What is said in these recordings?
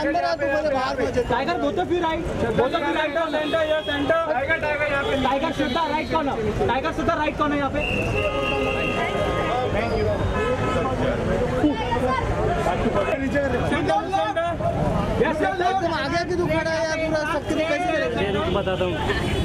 अंदर आ तू मेरे बाहर मत Tiger both of you right both of you right centre या सेंटर टाइगर टाइगर यहाँ पे? Tiger Shraddha right corner Tiger Shraddha right corner यहाँ पे आगे की दुकान है यार पूरा सबके कैसे बताता हूँ।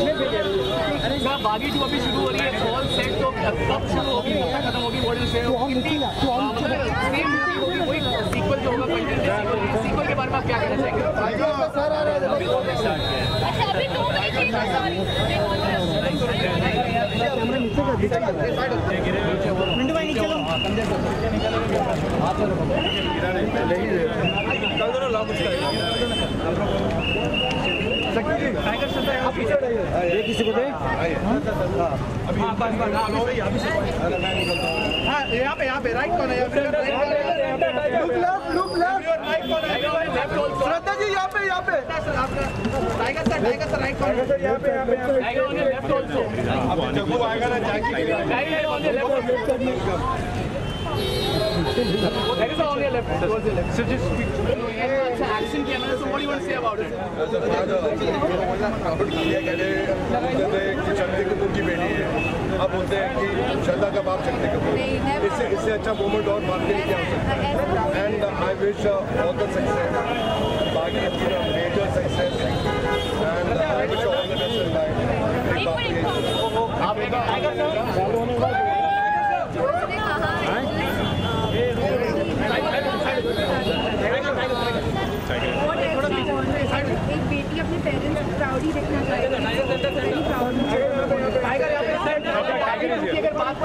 क्या बागी टू अभी शुरू हो रही है सेट तो कब शुरू होगी? खत्म होगी मॉडल से मतलब सेम होगी वही सीक्वल जो होगा कंटेंट सीक्वल के बारे में क्या कहना चाहेंगे? सर आ रहा है अच्छा अभी दो थी सॉरी मिंटू भाई नीचे लो टाइगर श्रद्धा यहाँ पीछे ये किसी को दे हाँ हाँ यहाँ पे यहाँ पे right look left Shraddha ji यहाँ पे यहाँ पे Tiger sir Tiger sir right corner यहाँ पे यहाँ पे Tiger on left Jackie Tiger on left That is on your left. Towards your left. So just speak. अच्छा action camera. So what do you want to say about it? कि कपूर की बेटी है अब बोलते हैं कि श्रद्धा का बाप शक्ति कपूर इससे इससे अच्छा मोमेंट और मार्केट क्या हो सकता है and I wish all the success बाकी major success and I wish all the best in life एक मिनट उसने कहा एक बेटी अपने पेरेंट्स को प्राउड ही रखना चाहिए टाइगर यहाँ पे सेंटर टाइगर की अगर बात करें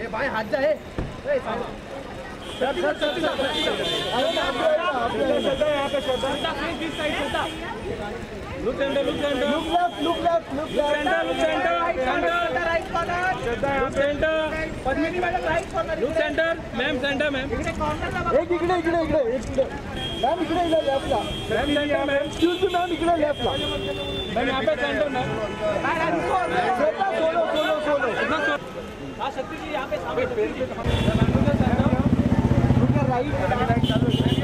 ए भाई हाथ जा Shraddha look centre look centre look left look left look centre look centre centre right corner Shraddha centre Padmini madam right corner look centre ma'am centre ma'am एक इकडे इकडे इकडे इकडे मॅम इकडे इकडे लेफ्टला ma'am centre ma'am excuse me ma'am इकडे लेफ्टला ma'am यहाँ पे centre ma'am solo solo solo हाँ शक्ति जी, यहाँ पे सामने। सेंटर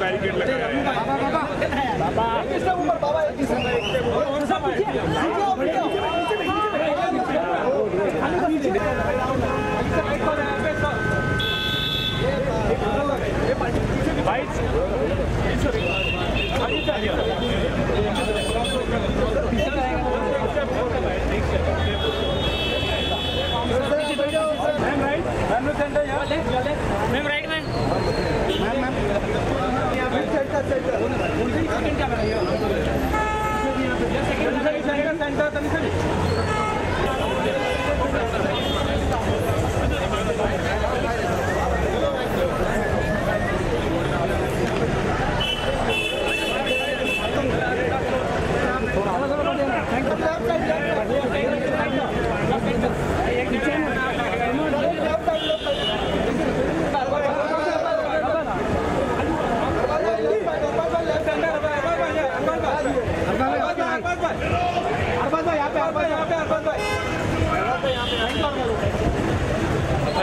बैरिकेड लगा बाबा बाबा बाबा इसके ऊपर बाबा एक ही समय मैम राइट मैम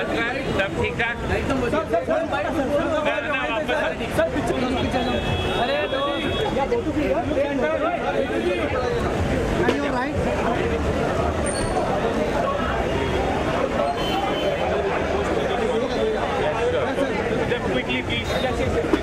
सब ठीक ठाक अरे दो quickly please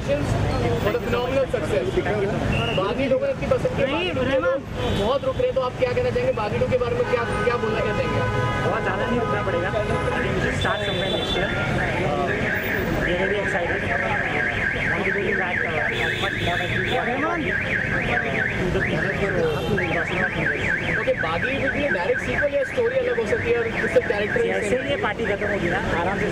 Congratulations. For the phenomenal success. बागी लोगों ने इतनी पसंद की नहीं, रहमान। बहुत रुक रहे तो आप क्या कहना चाहेंगे? बागी टू के बारे में क्या क्या बोलना क्या चाहेंगे बहुत ज़्यादा नहीं रुकना पड़ेगा। Start somewhere next year very excited. Okay Baaghi ये डायरेक्ट सीक्वल या स्टोरी अलग हो सकती है और इससे कैरेक्टर जैसे ही ये पार्टी खत्म होगी ना आराम से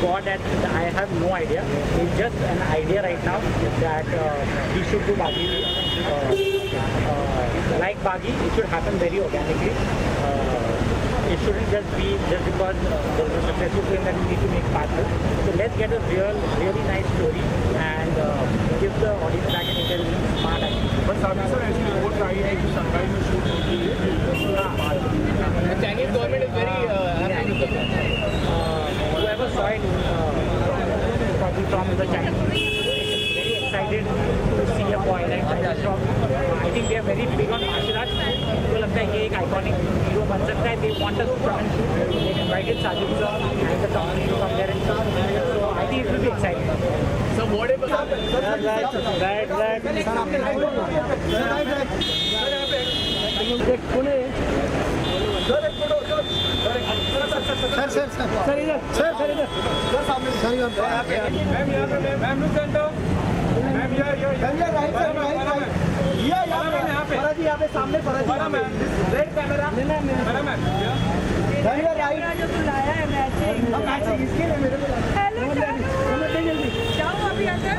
God at I have no idea. It's just an idea right now that uh, we should do Bagi. Uh, uh, uh, like Bagi, it should happen very organically. Uh, it shouldn't just be just because there's a successful film that we need to make partner. So let's get a real, really nice story and give the audience back an intelligent, smart idea. But Sami sir, as you would try to Shanghai to shoot The Chinese government is very happy with the uh, whoever saw it uh, probably from the Chinese very excited to see a boy like Tiger Shroff. I think they are very big on martial arts. उनको लगता है कि एक iconic hero बन सकता है. They want us to come and shoot. They invited Sajid sir and the company to come there and shoot. So I it will be exciting. So what if Right, right, right. Ma'am यहाँ पे ma'am ma'am look centre ma'am यहाँ यहाँ right side right side ये यहाँ पे यहाँ पे फराजी यहाँ पे सामने फराजी बड़ा ma'am red camera madam ma'am right जो बुलाया है मैचिंग अब मैचिंग इसके लिए मेरे को हेलो सर जाओ अभी अंदर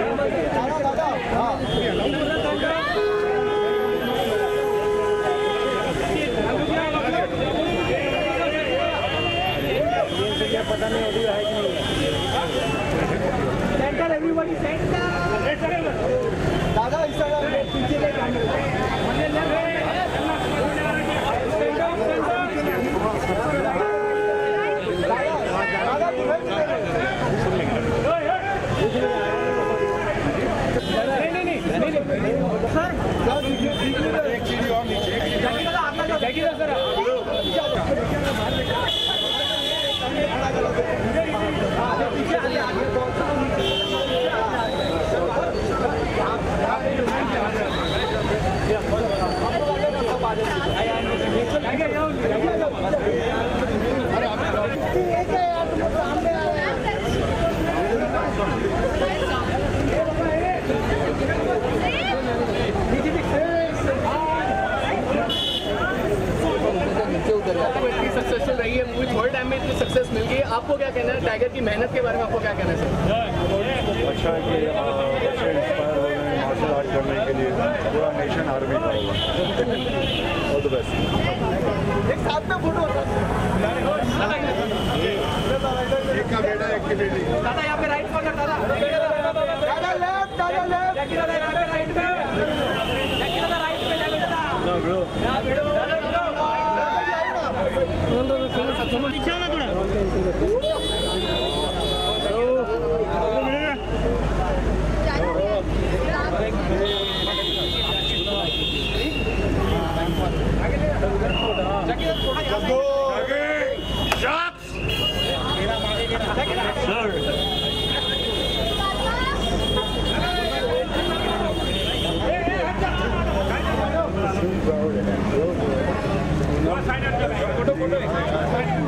थैंक सेंटर दादा इस तरह पीछे ले एक सीढ़ी और नीचे इतनी सक्सेसफुल रही है मूवी थोड़े टाइम में इतनी सक्सेस मिल गई आपको क्या कहना है टाइगर की मेहनत के बारे में आपको क्या कहना है अच्छा है कि बच्चे इंस्पायर हो रहे हैं मार्शल आर्ट करने के लिए। पूरा नेशन आर्मी का होगा। ऑल द बेस्ट एक साथ में फ़ोटो होता एक का बेटा एक की बेटी। दादा यहाँ पे राइट पकड़ दादा। दादा लेफ़्ट दादा लेफ़्ट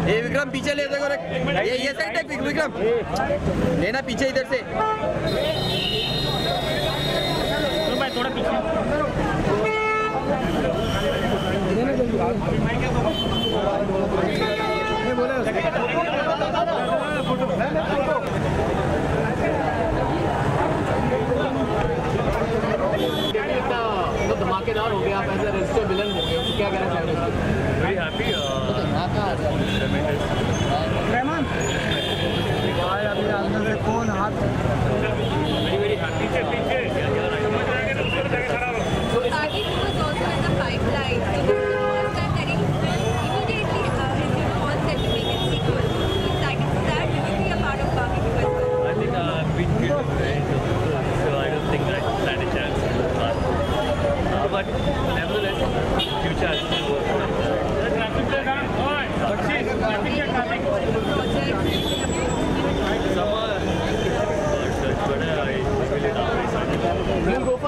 ये विक्रम पीछे ले देखो रे ये ये साइड है विक्रम लेना पीछे इधर से। इतना मतलब धमाकेदार हो गया आप ऐसे रजिस्टर विलन हो गए तो क्या कहना चाहेंगे very happy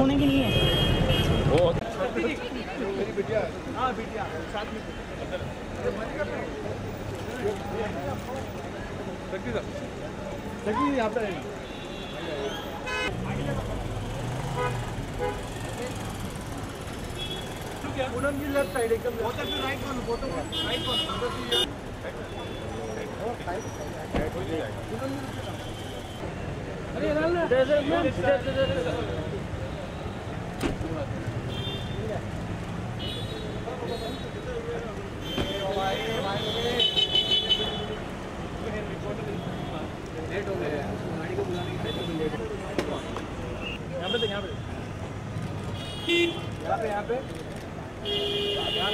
no open for Fights करें only left also Poonam ji left side एकदम राइट राइट लेट हो गए गाड़ी को बुलाने के लिए यहाँ पे तो यहाँ पे यहाँ पे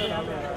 यहाँ पे